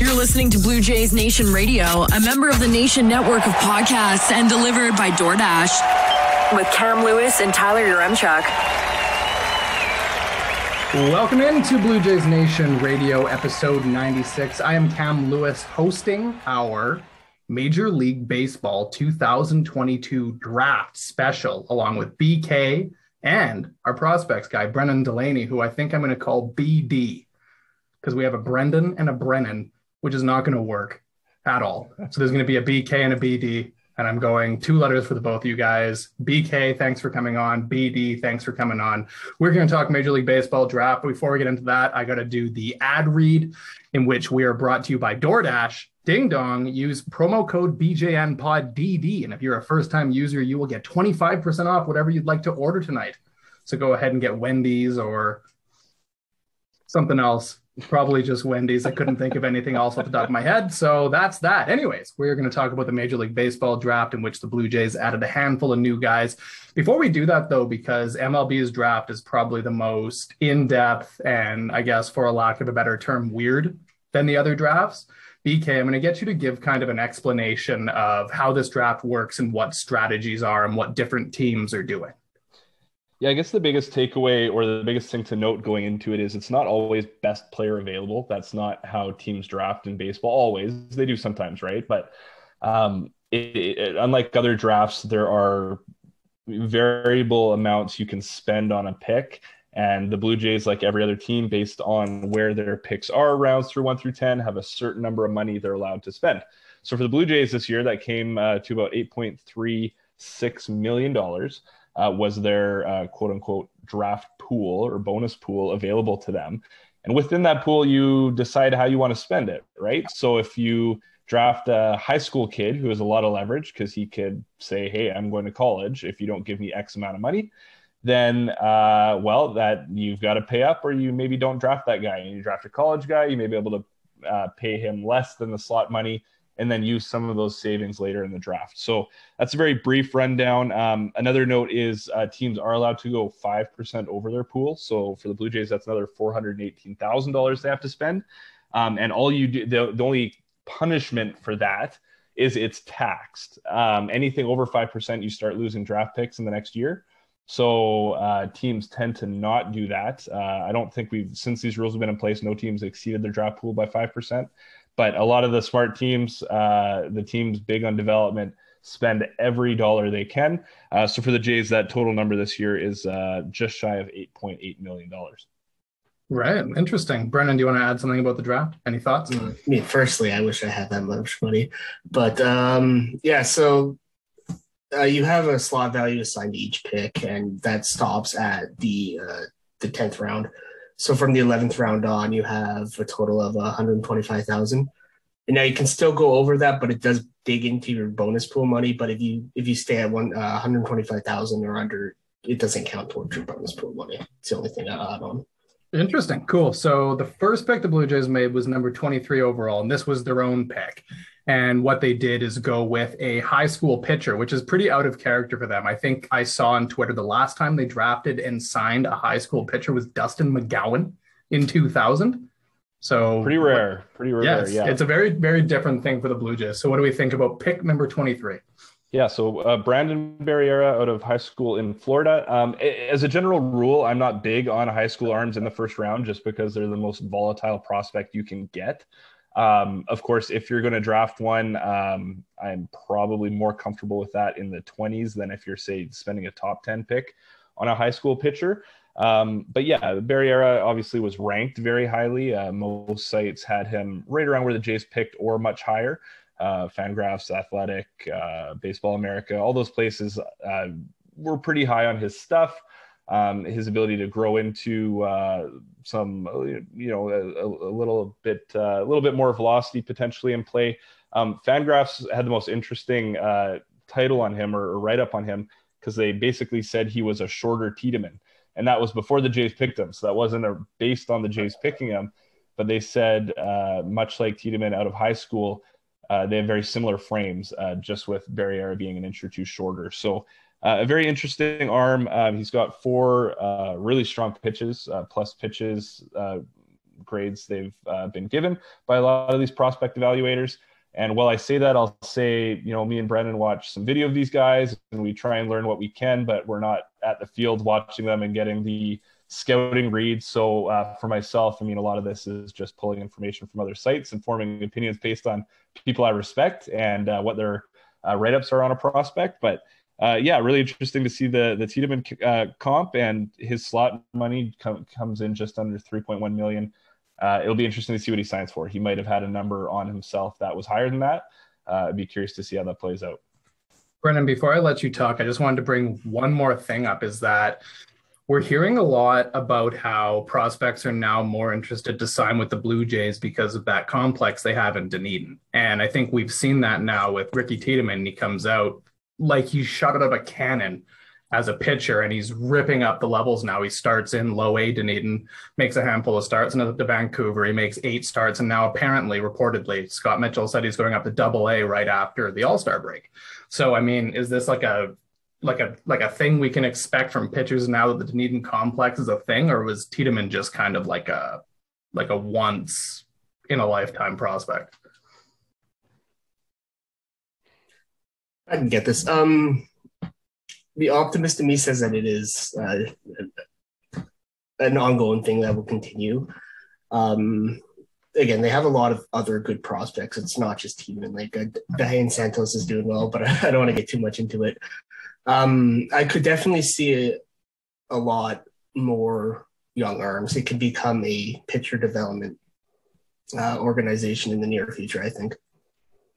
You're listening to Blue Jays Nation Radio, a member of the Nation network of podcasts and delivered by DoorDash. With Cam Lewis and Tyler Yaremchuk. Welcome into Blue Jays Nation Radio, episode 96. I am Cam Lewis hosting our Major League Baseball 2022 draft special, along with BK and our prospects guy, Brennan Delaney, who I think I'm going to call BD because we have a Brendan and a Brennan, which is not going to work at all. So there's going to be a BK and a BD. And I'm going two letters for the both of you guys. BK, thanks for coming on. BD, thanks for coming on. We're going to talk Major League Baseball draft. But before we get into that, I got to do the ad read in which we are brought to you by DoorDash. Ding dong, use promo code BJNPodDD. And if you're a first time user, you will get 25% off whatever you'd like to order tonight. So go ahead and get Wendy's or something else probably just Wendy's. I couldn't think of anything else off the top of my head. So that's that. Anyways, we're going to talk about the Major League Baseball draft in which the Blue Jays added a handful of new guys. Before we do that, though, because MLB's draft is probably the most in depth and, I guess, for a lack of a better term, weird than the other drafts. BK, I'm going to get you to give kind of an explanation of how this draft works and what strategies are and what different teams are doing. Yeah, I guess the biggest takeaway or the biggest thing to note going into it is it's not always best player available. That's not how teams draft in baseball. Always, they do sometimes, right? But um, it, it, unlike other drafts, there are variable amounts you can spend on a pick. And the Blue Jays, like every other team, based on where their picks are, rounds through one through 10, have a certain number of money they're allowed to spend. So for the Blue Jays this year, that came uh, to about $8.36 million uh, was their uh, quote unquote draft pool or bonus pool available to them. And within that pool, you decide how you want to spend it, right? So if you draft a high school kid who has a lot of leverage because he could say, Hey, I'm going to college if you don't give me X amount of money, then, uh, well, that you've got to pay up, or you maybe don't draft that guy and you draft a college guy, you may be able to uh, pay him less than the slot money and then use some of those savings later in the draft. So that's a very brief rundown. Um, another note is uh, teams are allowed to go 5% over their pool. So for the Blue Jays, that's another $418,000 they have to spend. Um, and all you do, the, the only punishment for that is it's taxed. Um, anything over 5%, you start losing draft picks in the next year. So uh, teams tend to not do that. Uh, I don't think we've, since these rules have been in place, no teams exceeded their draft pool by 5% but a lot of the smart teams, uh, the teams big on development, spend every dollar they can. Uh, so for the Jays, that total number this year is uh, just shy of $8.8 million. Right. Interesting. Brennan, do you want to add something about the draft? Any thoughts? Mm, I mean, firstly, I wish I had that much money. But um, yeah, so uh, you have a slot value assigned to each pick, and that stops at the uh, the 10th round. So from the 11th round on, you have a total of 125,000. And now you can still go over that, but it does dig into your bonus pool money. But if you if you stay at one uh, 125,000 or under, it doesn't count towards your bonus pool money. It's the only thing I add on. Interesting. Cool. So the first pick the Blue Jays made was number 23 overall, and this was their own pick. And what they did is go with a high school pitcher, which is pretty out of character for them. I think I saw on Twitter the last time they drafted and signed a high school pitcher was Dustin McGowan in 2000. So pretty rare, pretty rare. Yes, yeah, it's a very, very different thing for the Blue Jays. So what do we think about pick number 23? Yeah, so uh, Brandon Barriera out of high school in Florida. Um, as a general rule, I'm not big on high school arms in the first round just because they're the most volatile prospect you can get. Um, of course, if you're going to draft one, um, I'm probably more comfortable with that in the 20s than if you're, say, spending a top 10 pick on a high school pitcher. Um, but yeah, Barriera obviously was ranked very highly. Uh, most sites had him right around where the Jays picked or much higher. Uh, Fangraphs, Athletic, uh, Baseball America, all those places uh, were pretty high on his stuff um, his ability to grow into uh, some, you know, a, a little bit, uh, a little bit more velocity potentially in play. Um, Fangraphs had the most interesting uh, title on him or, or write up on him because they basically said he was a shorter Tiedemann, and that was before the Jays picked him, so that wasn't a, based on the Jays picking him. But they said, uh, much like Tiedemann out of high school, uh, they have very similar frames, uh, just with Barriera being an inch or two shorter. So uh, a very interesting arm. Um, he's got four uh, really strong pitches, uh, plus pitches, uh, grades they've been given by a lot of these prospect evaluators. And while I say that, I'll say, you know, me and Brendan watch some video of these guys and we try and learn what we can, but we're not at the field watching them and getting the scouting reads. So uh, for myself, I mean, a lot of this is just pulling information from other sites and forming opinions based on people I respect and uh, what their uh, write ups are on a prospect. But uh, yeah, really interesting to see the the Tiedemann uh, comp and his slot money com- comes in just under 3.1 million. Uh, it'll be interesting to see what he signs for. He might have had a number on himself that was higher than that. I'd be curious to see how that plays out. Brendan, before I let you talk, I just wanted to bring one more thing up is that we're hearing a lot about how prospects are now more interested to sign with the Blue Jays because of that complex they have in Dunedin. And I think we've seen that now with Ricky Tiedemann. He comes out like he's shot out of a cannon as a pitcher and he's ripping up the levels now. He starts in low A Dunedin, makes a handful of starts, and up to Vancouver. He makes eight starts, and now apparently, reportedly, Scott Mitchell said he's going up to double A right after the All Star break. So, I mean, is this like a like a like a thing we can expect from pitchers now that the Dunedin complex is a thing, or was Tiedemann just kind of like a like a once in a lifetime prospect? I can get this. Um, the optimist in me says that it is uh, an ongoing thing that will continue. Um, again, they have a lot of other good prospects. It's not just Tiedemann. Like uh, Dahian Santos is doing well, but I don't want to get too much into it. Um, I could definitely see it a lot more young arms. It could become a pitcher development uh, organization in the near future. I think.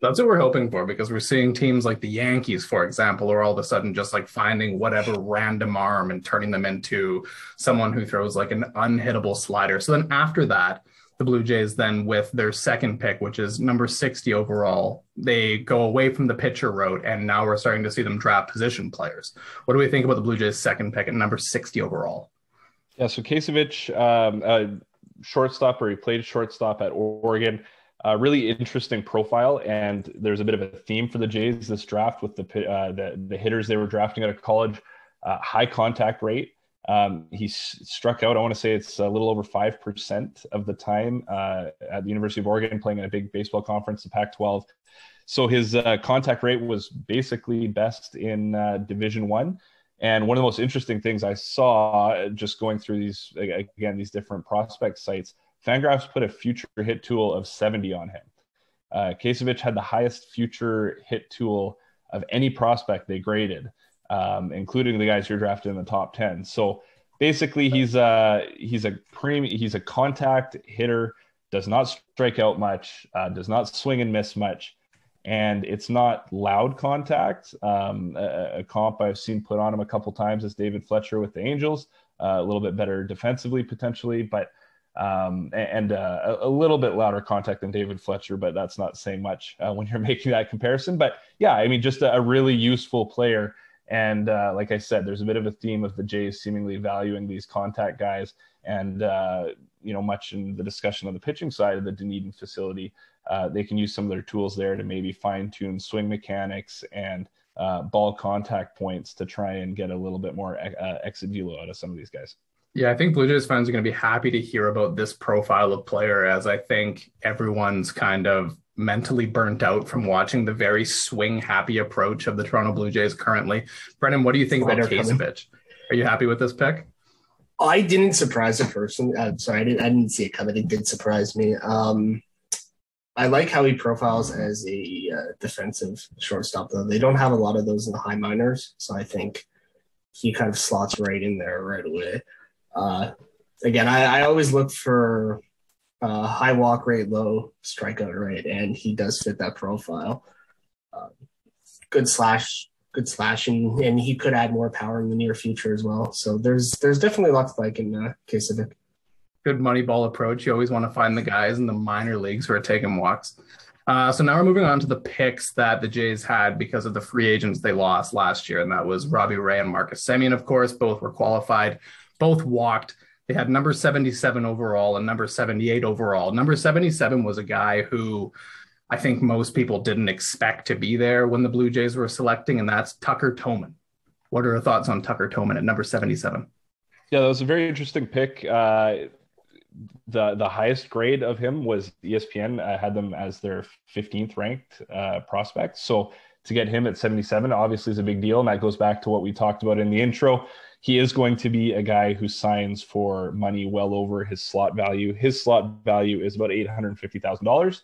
That's what we're hoping for because we're seeing teams like the Yankees, for example, are all of a sudden just like finding whatever random arm and turning them into someone who throws like an unhittable slider. So then after that, the Blue Jays then with their second pick, which is number 60 overall, they go away from the pitcher route and now we're starting to see them draft position players. What do we think about the Blue Jays second pick at number 60 overall? Yeah, so Kasevich, um, shortstop, or he played shortstop at Oregon. Uh, really interesting profile, and there's a bit of a theme for the Jays this draft with the uh, the, the hitters they were drafting out of college. Uh, high contact rate. Um, he struck out. I want to say it's a little over five percent of the time uh, at the University of Oregon, playing in a big baseball conference, the Pac-12. So his uh, contact rate was basically best in uh, Division One. And one of the most interesting things I saw just going through these again these different prospect sites Fangraphs put a future hit tool of 70 on him. Uh, Kasevich had the highest future hit tool of any prospect they graded, um, including the guys who are drafted in the top 10. So basically, he's a he's a premium he's a contact hitter, does not strike out much, uh, does not swing and miss much, and it's not loud contact. Um, a, a, comp I've seen put on him a couple times is David Fletcher with the Angels, uh, a little bit better defensively potentially, but um, and uh, a, little bit louder contact than David Fletcher, but that's not saying much uh, when you're making that comparison. But yeah, I mean, just a, a really useful player. And uh, like I said, there's a bit of a theme of the Jays seemingly valuing these contact guys. And, uh, you know, much in the discussion on the pitching side of the Dunedin facility, uh, they can use some of their tools there to maybe fine tune swing mechanics and uh, ball contact points to try and get a little bit more uh, exit velo out of some of these guys. Yeah, I think Blue Jays fans are going to be happy to hear about this profile of player, as I think everyone's kind of mentally burnt out from watching the very swing happy approach of the Toronto Blue Jays currently. Brendan, what do you think about Kasevich? Are you happy with this pick? I didn't surprise a person. I'm sorry, I didn't, I didn't see it coming. It did surprise me. Um, I like how he profiles as a uh, defensive shortstop, though. They don't have a lot of those in the high minors, so I think he kind of slots right in there right away. Uh, again, I, I, always look for uh, high walk rate, low strikeout rate, and he does fit that profile. Uh, good slash, good slashing, and he could add more power in the near future as well. So there's there's definitely lots to like in uh, Kasevich. Good money ball approach. You always want to find the guys in the minor leagues who are taking walks. Uh, so now we're moving on to the picks that the Jays had because of the free agents they lost last year, and that was Robbie Ray and Marcus Semien. Of course, both were qualified both walked. They had number 77 overall and number 78 overall. Number 77 was a guy who I think most people didn't expect to be there when the Blue Jays were selecting, and that's Tucker Toman. What are your thoughts on Tucker Toman at number 77? Yeah, that was a very interesting pick. Uh, the the highest grade of him was ESPN uh, had them as their 15th ranked uh, prospect. So to get him at 77 obviously is a big deal, and that goes back to what we talked about in the intro. He is going to be a guy who signs for money well over his slot value. His slot value is about eight hundred fifty thousand um, dollars.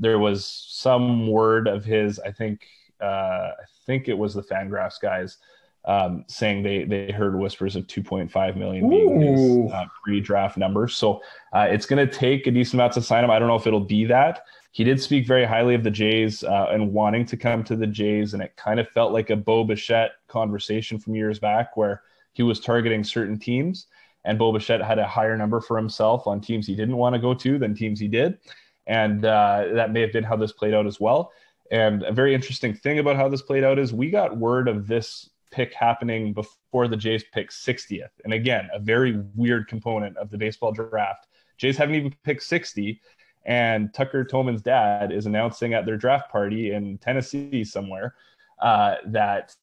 There was some word of his, I think, uh, I think it was the Fangraphs guys um, saying they they heard whispers of 2.5 million being his uh, pre-draft number. So uh, it's going to take a decent amount to sign him. I don't know if it'll be that. He did speak very highly of the Jays uh, and wanting to come to the Jays, and it kind of felt like a Bo Bichette conversation from years back where he was targeting certain teams, and Bo Bichette had a higher number for himself on teams he didn't want to go to than teams he did, and uh, that may have been how this played out as well. And a very interesting thing about how this played out is we got word of this pick happening before the Jays pick 60th. And again, a very weird component of the baseball draft. Jays haven't even picked 60, and Tucker Toman's dad is announcing at their draft party in Tennessee somewhere uh, that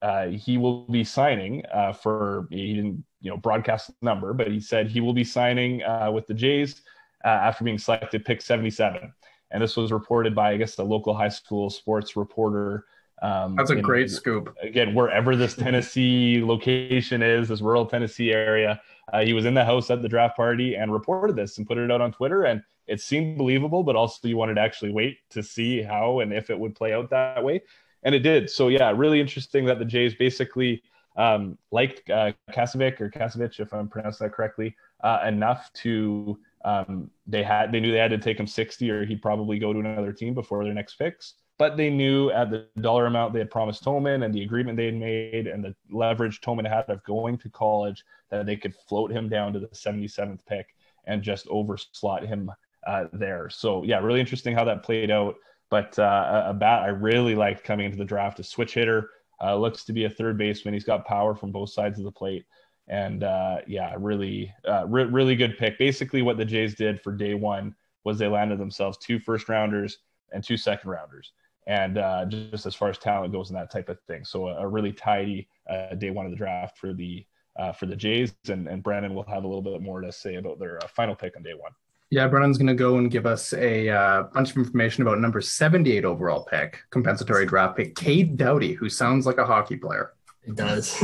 uh, he will be signing uh, for. He didn't, you know, broadcast the number, but he said he will be signing uh, with the Jays uh, after being selected pick 77. And this was reported by, I guess, the local high school sports reporter um, That's a great scoop. Again, wherever this Tennessee location is, this rural Tennessee area, uh, he was in the house at the draft party and reported this and put it out on Twitter. And it seemed believable, but also you wanted to actually wait to see how and if it would play out that way. And it did. So, yeah, really interesting that the Jays basically um, liked uh, Kasovic or Kasevich, if I'm pronouncing that correctly, uh, enough to um, they had they knew they had to take him 60 or he'd probably go to another team before their next picks but they knew at the dollar amount they had promised Toman and the agreement they had made and the leverage Toman had of going to college that they could float him down to the 77th pick and just overslot him uh, there. So yeah, really interesting how that played out. But uh, a bat I really liked coming into the draft, a switch hitter, uh, looks to be a third baseman. He's got power from both sides of the plate. And uh, yeah, really, uh, re- really good pick. Basically, what the Jays did for day one was they landed themselves two first rounders and two second rounders and uh, just as far as talent goes and that type of thing. So a, a really tidy uh, day one of the draft for the uh, for the Jays, and, and Brandon will have a little bit more to say about their uh, final pick on day one. Yeah, Brennan's going to go and give us a uh, bunch of information about number 78 overall pick, compensatory draft pick, Cade Doughty, who sounds like a hockey player. It does.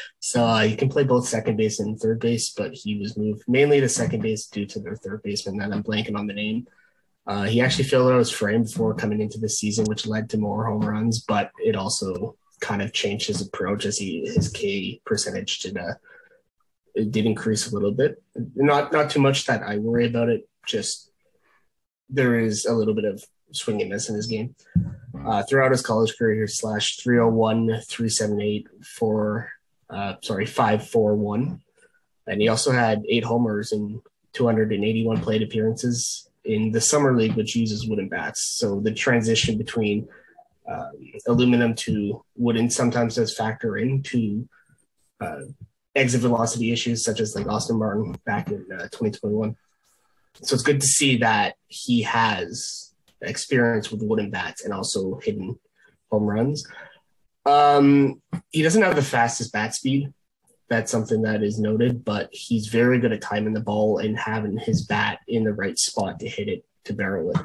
so uh, he can play both second base and third base, but he was moved mainly to second base due to their third baseman. That I'm blanking on the name. Uh, he actually filled out his frame before coming into the season, which led to more home runs, but it also kind of changed his approach as he his K percentage did uh, it did increase a little bit. Not not too much that I worry about it. Just there is a little bit of swing and miss in his game. Uh, throughout his college career, slash 301, 378, four, uh, sorry, 541. And he also had eight homers and 281 plate appearances in the summer league, which uses wooden bats. So the transition between um, aluminum to wooden sometimes does factor into uh, exit velocity issues, such as like Austin Martin back in uh, 2021. So it's good to see that he has experience with wooden bats and also hitting home runs. Um, he doesn't have the fastest bat speed, that's something that is noted, but he's very good at timing the ball and having his bat in the right spot to hit it to barrel it.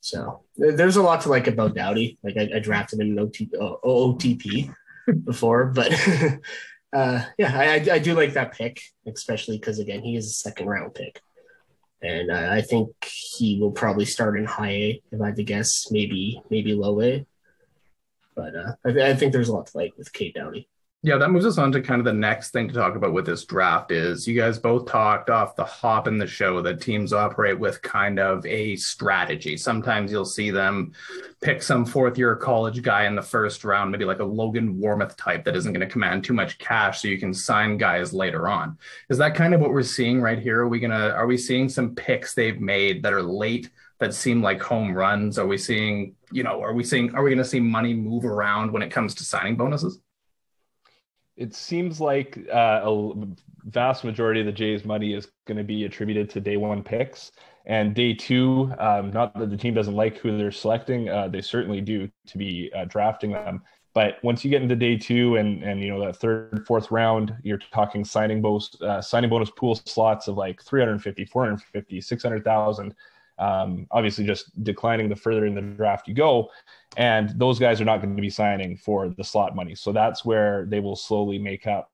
So there's a lot to like about Doughty. Like I, I drafted him in OT, OOTP before, but uh, yeah, I, I, do like that pick, especially because again he is a second round pick, and uh, I think he will probably start in high A if I had to guess, maybe maybe low A. But uh, I, I think there's a lot to like with Cade Doughty. Yeah, that moves us on to kind of the next thing to talk about with this draft is you guys both talked off the hop in the show that teams operate with kind of a strategy. Sometimes you'll see them pick some fourth year college guy in the first round, maybe like a Logan Warmoth type that isn't going to command too much cash so you can sign guys later on. Is that kind of what we're seeing right here? Are we going to are we seeing some picks they've made that are late that seem like home runs? Are we seeing, you know, are we seeing are we going to see money move around when it comes to signing bonuses? It seems like uh, a vast majority of the Jays' money is going to be attributed to day one picks. And day two, um, not that the team doesn't like who they're selecting, uh, they certainly do to be uh, drafting them. But once you get into day two and and you know that third, fourth round, you're talking signing bonus uh, signing bonus pool slots of like 350, 450, 600,000. Um, obviously, just declining the further in the draft you go, and those guys are not going to be signing for the slot money. So that's where they will slowly make up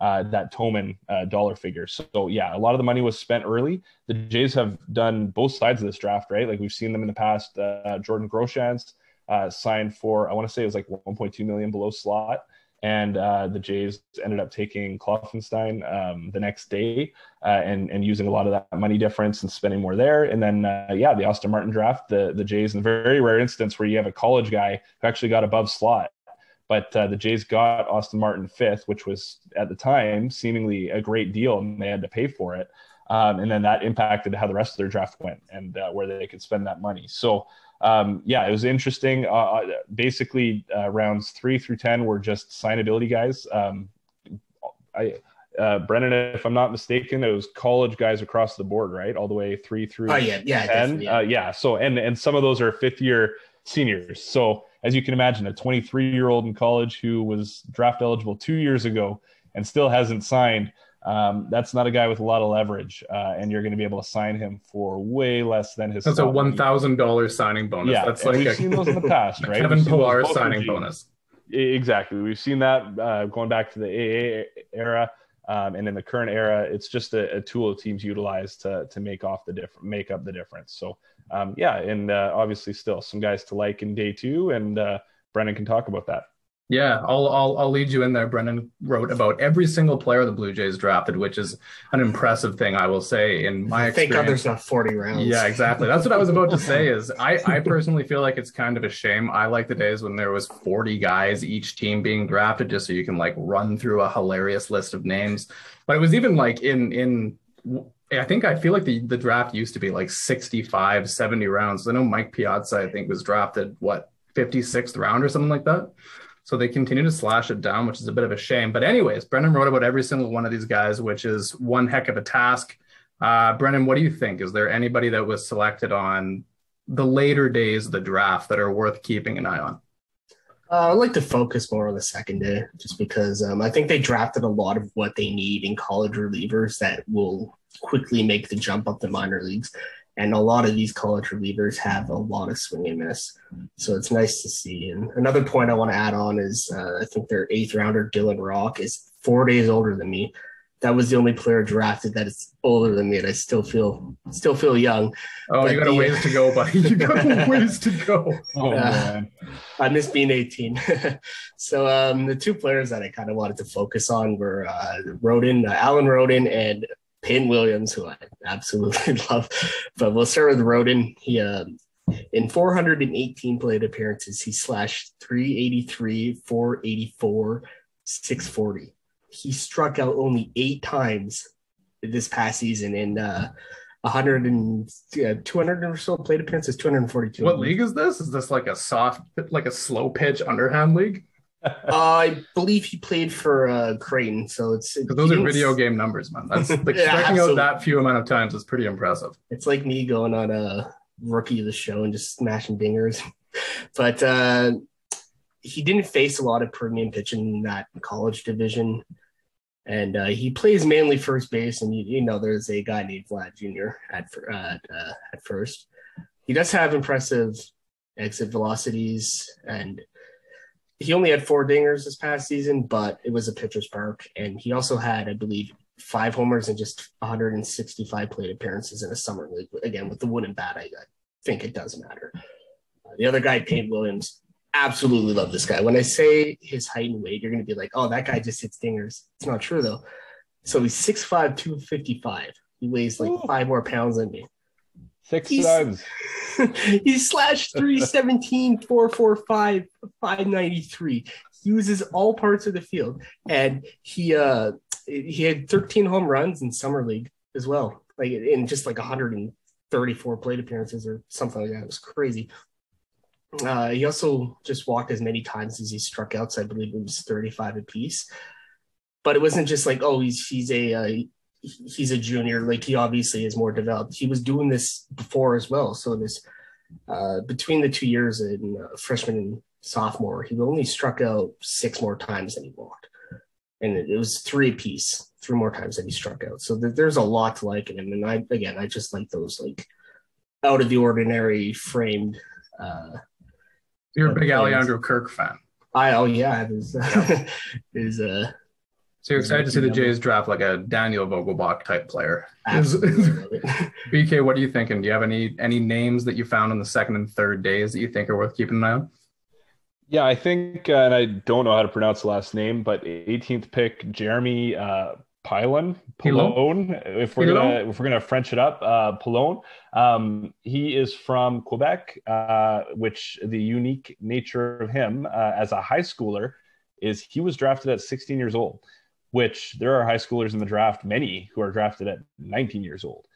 uh, that Toman uh, dollar figure. So yeah, a lot of the money was spent early. The Jays have done both sides of this draft, right? Like we've seen them in the past. Uh, Jordan Groshans uh, signed for I want to say it was like 1.2 million below slot, and uh, the Jays ended up taking Kloffenstein um, the next day uh, and and using a lot of that money difference and spending more there. And then yeah, the Austin Martin draft, the the Jays in a very rare instance where you have a college guy who actually got above slot but uh, the Jays got Austin Martin fifth, which was at the time seemingly a great deal, and they had to pay for it. Um, and then that impacted how the rest of their draft went and uh, where they could spend that money. So, um, yeah, it was interesting. Uh, uh basically, uh, rounds three through 10 were just signability guys. Um, I, uh, Brennan, if I'm not mistaken, it was college guys across the board, right? All the way three through oh, yeah, yeah, 10. Yeah. yeah. So, and, and some of those are fifth year seniors. So, as you can imagine, a 23 year old in college who was draft eligible two years ago and still hasn't signed. Um, that's not a guy with a lot of leverage, uh, and you're going to be able to sign him for way less than his. That's a one thousand dollars signing bonus. Yeah, that's like we've a, seen those in the past, right? Kevin Pillar signing bonus. Exactly, we've seen that uh, going back to the AA era, um, and in the current era, it's just a, a, tool teams utilize to to make off the different, make up the difference. So um, yeah, and uh, obviously still some guys to like in day two, and uh, Brennan can talk about that. Yeah, I'll, I'll I'll lead you in there. Brennan wrote about every single player the Blue Jays drafted, which is an impressive thing, I will say. In my thank God there's not 40 rounds. Yeah, exactly. That's what I was about to say. Is I I personally feel like it's kind of a shame. I like the days when there was 40 guys each team being drafted, just so you can like run through a hilarious list of names. But it was even like in in I think I feel like the, the draft used to be like 65, 70 rounds. I know Mike Piazza, I think, was drafted, what, 56th round or something like that. So they continue to slash it down, which is a bit of a shame. But, anyways, Brendan wrote about every single one of these guys, which is one heck of a task. Uh, Brennan, what do you think? Is there anybody that was selected on the later days of the draft that are worth keeping an eye on? Uh, I'd like to focus more on the second day just because um, I think they drafted a lot of what they need in college relievers that will quickly make the jump up the minor leagues. And a lot of these college relievers have a lot of swing and miss. So it's nice to see. And another point I want to add on is uh, I think their eighth rounder, Dylan Rock, is four days older than me. That was the only player drafted that is older than me, and I still feel still feel young. Oh, but you got the, a ways to go, buddy. You got a ways to go. Oh uh, man, I miss being 18. so um, the two players that I kind of wanted to focus on were uh, Roden, uh, Alan Roden, and Payne Williams, who I absolutely love. But we'll start with Roden. He uh, in 418 plate appearances, he slashed 383, 484, 640. He struck out only eight times this past season in uh, 100 and yeah, 200 or so plate appearances, 242. What league is this? Is this like a soft, like a slow pitch underhand league? Uh, I believe he played for uh, Creighton, so it's those are video game numbers, man. That's like yeah, striking out that few amount of times is pretty impressive. It's like me going on a rookie of the show and just smashing dingers, but uh, he didn't face a lot of premium pitching in that college division, and uh, he plays mainly first base. And you, you, know, there's a guy named Vlad Jr. at uh, at first. He does have impressive exit velocities and he only had four dingers this past season, but it was a pitcher's park. And he also had, I believe, five homers and just 165 plate appearances in a summer league. Again, with the wooden bat, I, I think it does matter. Uh, the other guy, Payne Williams, absolutely love this guy. When I say his height and weight, you're going to be like, oh, that guy just hits dingers. It's not true, though. So he's 6'5, 255. He weighs like Ooh. five more pounds than me. Six he's, times. he slashed 317, 445, 593. He uses all parts of the field. And he uh he had 13 home runs in summer league as well. Like in just like 134 plate appearances or something like that. It was crazy. Uh, he also just walked as many times as he struck outs. I believe it was 35 apiece. But it wasn't just like, oh, he's he's a uh, he's a junior. Like he obviously is more developed. He was doing this before as well. So this uh, between the two years in uh, freshman and sophomore, he only struck out six more times than he walked, and it, it was three piece, three more times than he struck out. So th- there's a lot to like in him, and I again, I just like those like out of the ordinary framed. Uh, You're a big Alejandro Kirk fan. I oh yeah, his his uh. So you're excited to see the Jays draft like a Daniel Vogelbach type player. absolutely. BK, what are you thinking? Do you have any any names that you found in the second and third days that you think are worth keeping an eye on? Yeah, I think, uh, and I don't know how to pronounce the last name, but 18th pick Jeremy uh, Pilon, Pilon, if we're Pilon? gonna if we're gonna French it up, uh, Pilon. Um, he is from Quebec, uh, which the unique nature of him uh, as a high schooler is he was drafted at 16 years old, which there are high schoolers in the draft, many who are drafted at 19 years old.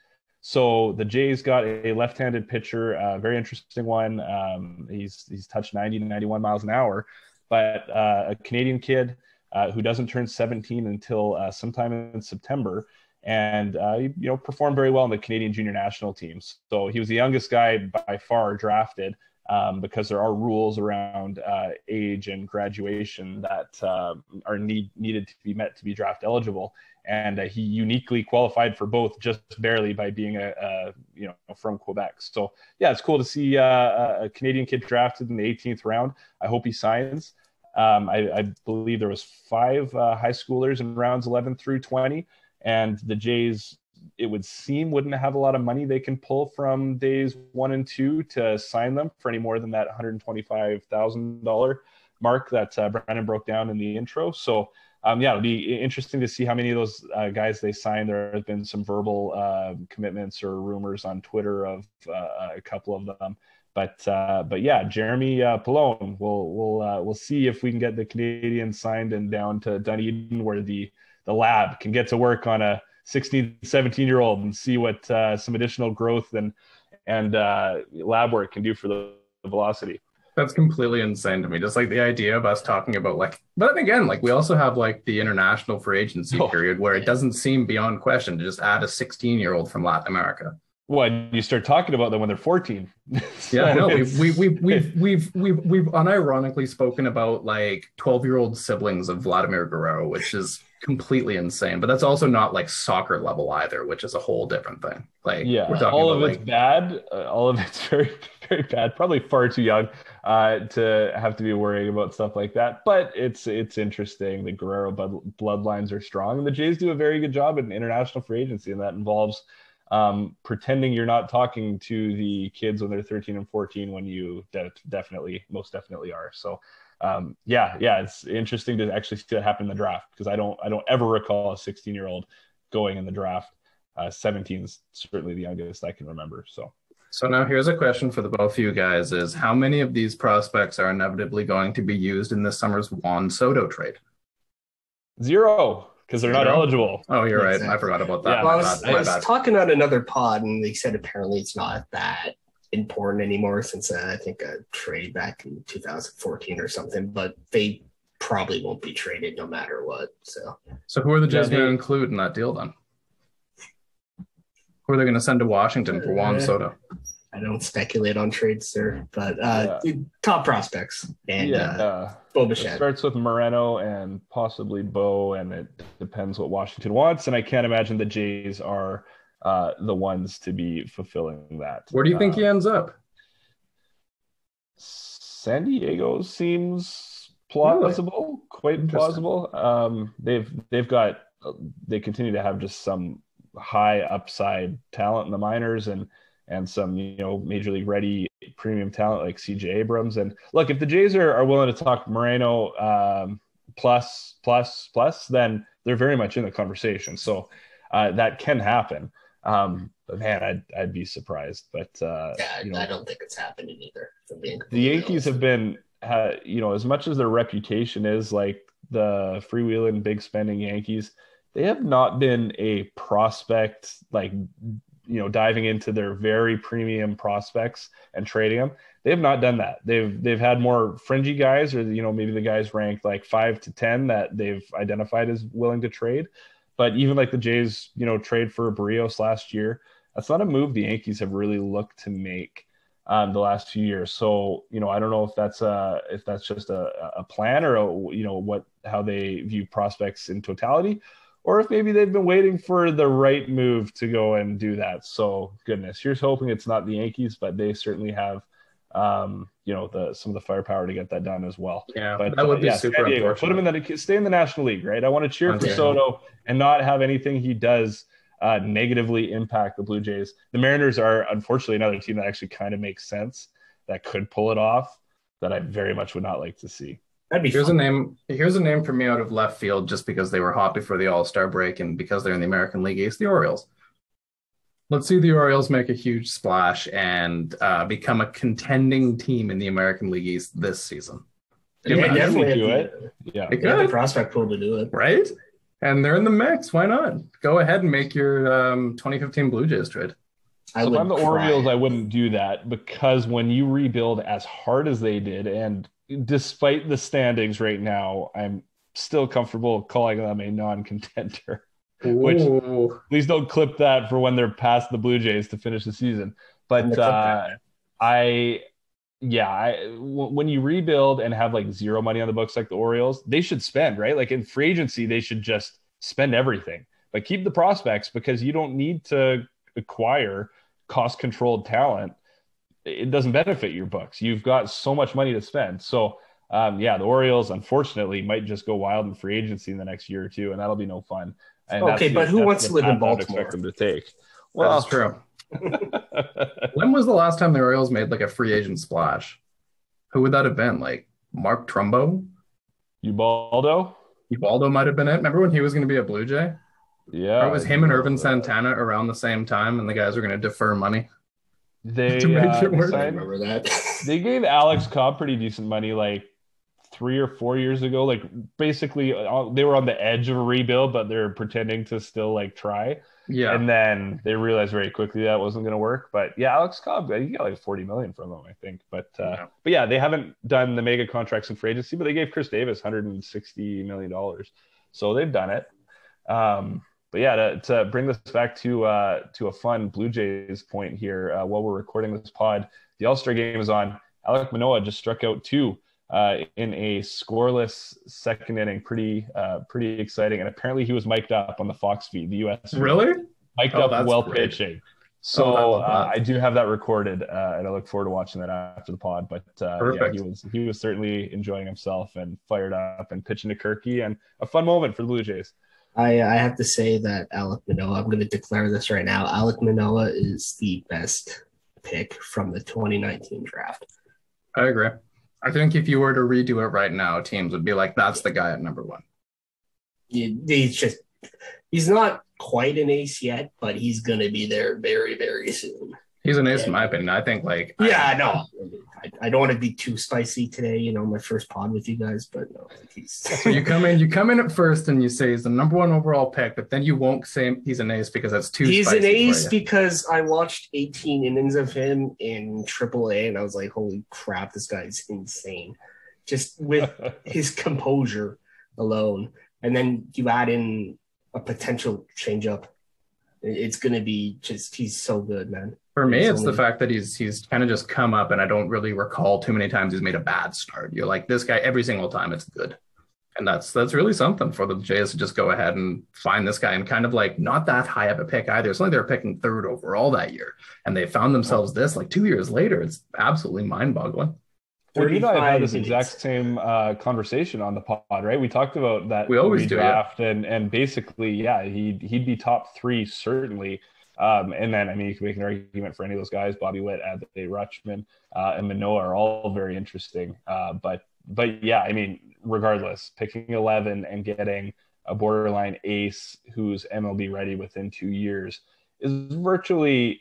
So the Jays got a left-handed pitcher, a very interesting one. Um, he's he's touched 90 to 91 miles an hour, but uh, a Canadian kid uh, who doesn't turn 17 until uh, sometime in September, and uh, he, you know performed very well in the Canadian junior national team. So he was the youngest guy by far drafted um, because there are rules around uh, age and graduation that uh, are need, needed to be met to be draft eligible. And uh, he uniquely qualified for both, just barely by being a, a you know from Quebec. So yeah, it's cool to see uh, a Canadian kid drafted in the 18th round. I hope he signs. Um, I, I, believe there was five uh, high schoolers in rounds 11 through 20, and the Jays, it would seem, wouldn't have a lot of money they can pull from days one and two to sign them for any more than that $125,000 mark that uh, Brandon broke down in the intro. So, um, yeah, it'll be interesting to see how many of those uh, guys they sign. There have been some verbal uh, commitments or rumors on Twitter of uh, a couple of them but uh, but yeah, Jeremy uh, Pilon. We'll we'll uh, we'll see if we can get the Canadian signed and down to Dunedin, where the the lab can get to work on a 16, 17 year old and see what uh, some additional growth and and uh, lab work can do for the, the velocity. That's completely insane to me. Just like the idea of us talking about like, but then again, like we also have like the international free agency Oh, period where it doesn't seem beyond question to just add a 16 year old from Latin America. Well, you start talking about them when they're 14. Yeah, I know. We've, we, we've, we've, we've, we've, we've unironically spoken about like 12 year old siblings of Vladimir Guerrero, which is completely insane. But that's also not like soccer level either, which is a whole different thing. Like, yeah, we're talking all of about it's like, bad. Uh, all of it's very, very bad. Probably far too young uh, to have to be worrying about stuff like that. But it's it's interesting. The Guerrero blood, bloodlines are strong, and the Jays do a very good job in international free agency, and that involves um, pretending you're not talking to the kids when they're 13 and 14 when you de- definitely, most definitely are. So. Um, yeah, yeah, it's interesting to actually see that happen in the draft because I don't, I don't ever recall a 16 year old going in the draft. Uh, 17 is certainly the youngest I can remember. So So now here's a question for the both of you guys: Is how many of these prospects are inevitably going to be used in this summer's Juan Soto trade? zero because they're not Zero? eligible. Oh, you're right. I forgot about that. Yeah, Well, I was. I was talking on another pod, and they said apparently it's not that important anymore since uh, I think a trade back in 2014 or something. But they probably won't be traded no matter what. So So who are the Jays Yeah, going to include in that deal then? Who are they going to send to Washington for Juan Uh, Soto? I don't speculate on trades, sir. But uh, top prospects and yeah, uh, uh, Bo it starts with Moreno and possibly Bo, and it depends what Washington wants. And I can't imagine the Jays are uh, the ones to be fulfilling that. Where do you think Uh, he ends up? San Diego seems plausible, quite plausible. Um, they've they've got they continue to have just some high upside talent in the minors and and some you know major league ready premium talent like CJ Abrams. And look, if the Jays are, are willing to talk Moreno um, plus plus plus, then they're very much in the conversation. So uh, that can happen. Um, but man, I'd I'd be surprised. But uh, Yeah, you know, I don't think it's happening either. if I'm being the Yankees honest. have been, ha, you know, as much as their reputation is like the freewheeling, big spending Yankees, they have not been a prospect like, you know, diving into their very premium prospects and trading them. They have not done that. They've they've had more fringy guys, or you know, maybe the guys ranked like five to ten that they've identified as willing to trade. But even like the Jays, you know, trade for Berrios last year, that's not a move the Yankees have really looked to make um, the last few years. So you know, I don't know if that's a if that's just a, a plan or a, you know what how they view prospects in totality, or if maybe they've been waiting for the right move to go and do that. So goodness, here's hoping it's not the Yankees, but they certainly have um, you know the some of the firepower to get that done as well. Yeah, but that would uh, be yeah, super Diego, Put him in the stay in the National League, right? I want to cheer for Soto and not have anything he does uh, negatively impact the Blue Jays. The Mariners are unfortunately another team that actually kind of makes sense that could pull it off that I very much would not like to see. That'd be here's fun. a name. Here's a name for me out of left field, just because they were hot before the All Star break and because they're in the American League East, the Orioles. Let's see the Orioles make a huge splash and uh, become a contending team in the American League East this season. They Yeah, definitely do it. Yeah, they could. the prospect pool to do it, right? and they're in the mix. Why not? Go ahead and make your um, 2015 Blue Jays trade. So if I'm the cry. Orioles, I wouldn't do that because when you rebuild as hard as they did, and despite the standings right now, I'm still comfortable calling them a non-contender. Which please don't clip that for when they're past the Blue Jays to finish the season. But uh, I yeah, I, w- when you rebuild and have like zero money on the books like the Orioles, they should spend, right? Like in free agency, they should just spend everything, but keep the prospects because you don't need to acquire cost controlled talent. It doesn't benefit your books. You've got so much money to spend. So, um, yeah, the Orioles unfortunately might just go wild in free agency in the next year or two, and that'll be no fun. And okay, but who wants to live in Baltimore? Expect them to take. Well, that's true. when was the last time the Orioles made like a free agent splash? Who would that have been? Like Mark Trumbo? Ubaldo? Ubaldo might have been it. Remember when he was going to be a Blue Jay? Yeah. Or it was him and Ervin Santana around the same time, and the guys were going to defer money. They uh, remember that. they gave Alex Cobb pretty decent money, like three or four years ago. Like basically, uh, they were on the edge of a rebuild, but they're pretending to still like try. Yeah. And then they realized very quickly that wasn't going to work. But yeah, Alex Cobb, he got like 40 million from them, I think. But uh, yeah. but yeah, they haven't done the mega contracts in free agency, but they gave Chris Davis 160 million dollars, so they've done it. Um, but yeah, to, to bring this back to uh, to a fun Blue Jays point here, uh, while we're recording this pod, the All Star game is on. Alec Manoah just struck out two uh, in a scoreless second inning. Pretty, uh, pretty exciting. And apparently, he was mic'd up on the Fox feed, the U.S. Really mic'd oh, up while great. pitching. So oh, uh, I do have that recorded, uh, and I look forward to watching that after the pod. But uh, yeah, he was he was certainly enjoying himself and fired up and pitching to Kirky, and a fun moment for the Blue Jays. I, I have to say that Alec Manoah. I'm going to declare this right now. Alec Manoah is the best pick from the 2019 draft. I agree. I think if you were to redo it right now, teams would be like, "That's the guy at number one." He's just he's not quite an ace yet, but he's gonna be there very, very soon. He's an ace in my opinion. I think like yeah, I, no, I, I, don't want to be too spicy today. You know, my first pod with you guys, but no, he's. so you come in, you come in at first, and you say he's the number one overall pick, but then you won't say he's an ace because that's too. He's an ace because I watched 18 innings of him in AAA, and I was like, "Holy crap, this guy's insane!" Just with his composure alone, and then you add in a potential changeup. It's going to be just he's so good, man. For me, it's the fact that he's he's kind of just come up, and I don't really recall too many times he's made a bad start. You're like this guy every single time it's good, and that's that's really something for the Jays to just go ahead and find this guy and kind of like not that high of a pick either. It's only they were picking third overall that year, and they found themselves this like two years later. It's absolutely mind boggling. Well, you and I have had this exact same uh, conversation on the pod, right? We talked about that we always draft, do, yeah. and and basically, yeah, he'd he'd be top three certainly. Um, and then, I mean, you can make an argument for any of those guys, Bobby Witt, Adley Rutschman, uh, and Manoah are all very interesting. Uh, but, but yeah, I mean, regardless, picking 11 and getting a borderline ace who's MLB ready within two years is virtually,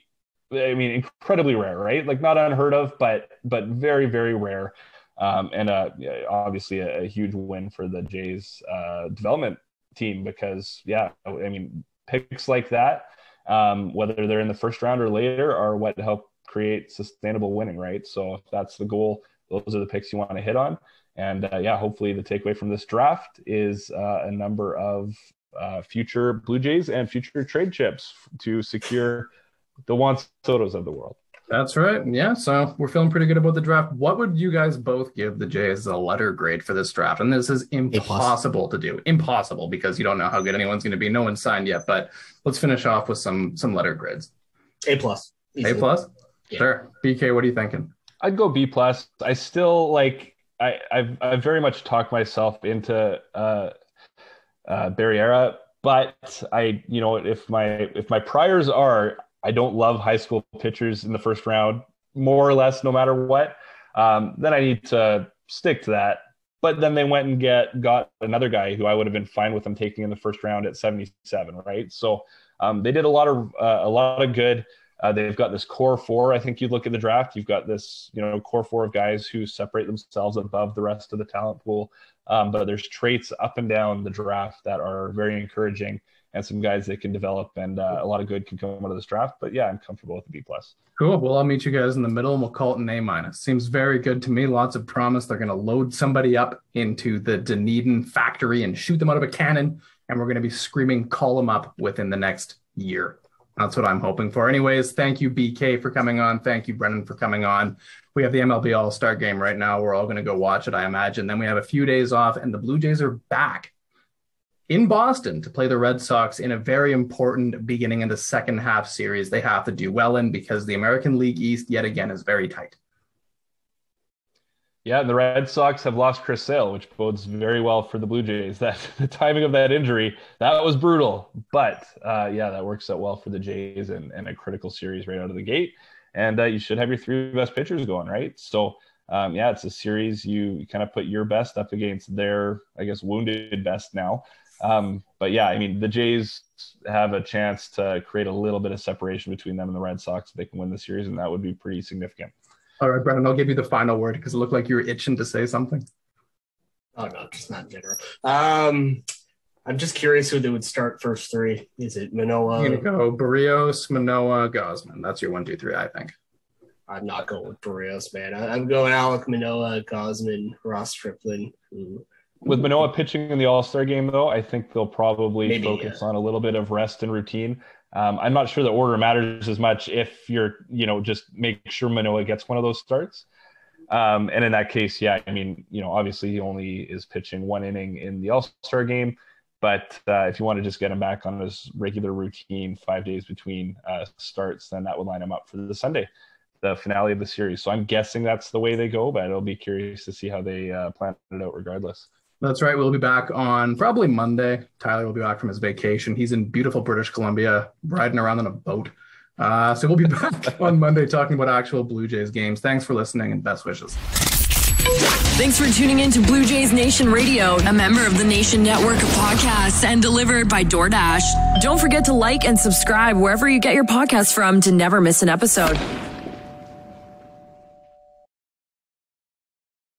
I mean, incredibly rare, right? Like not unheard of, but, but very, very rare. Um, and uh, obviously a, a, huge win for the Jays uh, development team because, yeah, I mean, picks like that um, whether they're in the first round or later, are what help create sustainable winning, right? So if that's the goal, those are the picks you want to hit on. And uh, yeah, hopefully the takeaway from this draft is uh, a number of uh, future Blue Jays and future trade chips to secure the Juan Sotos of the world. That's right. Yeah. So we're feeling pretty good about the draft. What would you guys both give the Jays a letter grade for this draft? And this is impossible to do. Impossible because you don't know how good anyone's going to be. No one's signed yet. But let's finish off with some some letter grades. A plus. A plus. Yeah. Sure. BK, what are you thinking? I'd go B plus. I still like. I I've I've very much talked myself into uh, uh, Barriera, but I you know if my if my priors are I don't love high school pitchers in the first round, more or less, no matter what. Um, then I need to stick to that. But then they went and get got another guy who I would have been fine with them taking in the first round at 77, right? So um, they did a lot of uh, a lot of good. Uh, they've got this core four. I think you look at the draft. You've got this, you know, core four of guys who separate themselves above the rest of the talent pool. Um, but there's traits up and down the draft that are very encouraging and some guys that can develop, and uh, a lot of good can come out of this draft. But yeah, I'm comfortable with the B plus. Cool. Well, I'll meet you guys in the middle, and we'll call it an A minus. Seems very good to me. Lots of promise. They're going to load somebody up into the Dunedin factory and shoot them out of a cannon, and we're going to be screaming "Call them up" within the next year. That's what I'm hoping for. Anyways, thank you, BK, for coming on. Thank you, Brennan, for coming on. We have the MLB All Star game right now. We're all going to go watch it, I imagine. Then we have a few days off, and the Blue Jays are back in Boston to play the Red Sox in a very important beginning in the second half series they have to do well in because the American League East yet again is very tight. Yeah, and the Red Sox have lost Chris Sale, which bodes very well for the Blue Jays. That the timing of that injury that was brutal, but uh, yeah, that works out well for the Jays and, and a critical series right out of the gate. And uh, you should have your three best pitchers going right. So um, yeah, it's a series you kind of put your best up against their, I guess, wounded best now. Um, but yeah, I mean, the Jays have a chance to create a little bit of separation between them and the Red Sox. They can win the series, and that would be pretty significant. All right, Brennan, I'll give you the final word because it looked like you were itching to say something. Oh no, just not in general. Um, I'm just curious who they would start first three. Is it Manoah? You're gonna go Berrios, Manoah, Gausman. That's your one, two, three, I think. I'm not going with Berrios, man. I, am going Alek Manoah, Gausman, Ross Stripling, who with Manoah pitching in the All Star game, though, I think they'll probably Maybe, focus yeah. on a little bit of rest and routine. Um, I'm not sure the order matters as much if you're, you know, just make sure Manoah gets one of those starts. Um, and in that case, yeah, I mean, you know, obviously he only is pitching one inning in the All Star game. But uh, if you want to just get him back on his regular routine, five days between uh, starts, then that would line him up for the Sunday, the finale of the series. So I'm guessing that's the way they go, but I'll be curious to see how they uh, plan it out regardless. That's right. We'll be back on probably Monday. Tyler will be back from his vacation. He's in beautiful British Columbia, riding around on a boat. Uh, so we'll be back on Monday talking about actual Blue Jays games. Thanks for listening and best wishes. Thanks for tuning in to Blue Jays Nation Radio, a member of the Nation Network of podcasts and delivered by DoorDash. Don't forget to like and subscribe wherever you get your podcasts from to never miss an episode.